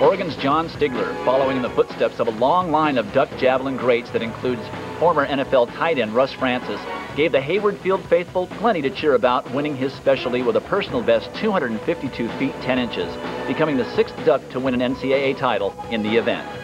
Oregon's John Stiegeler, following in the footsteps of a long line of duck javelin greats that includes former NFL tight end Russ Francis, gave the Hayward Field faithful plenty to cheer about, winning his specialty with a personal best 252 feet 10 inches, becoming the sixth duck to win an NCAA title in the event.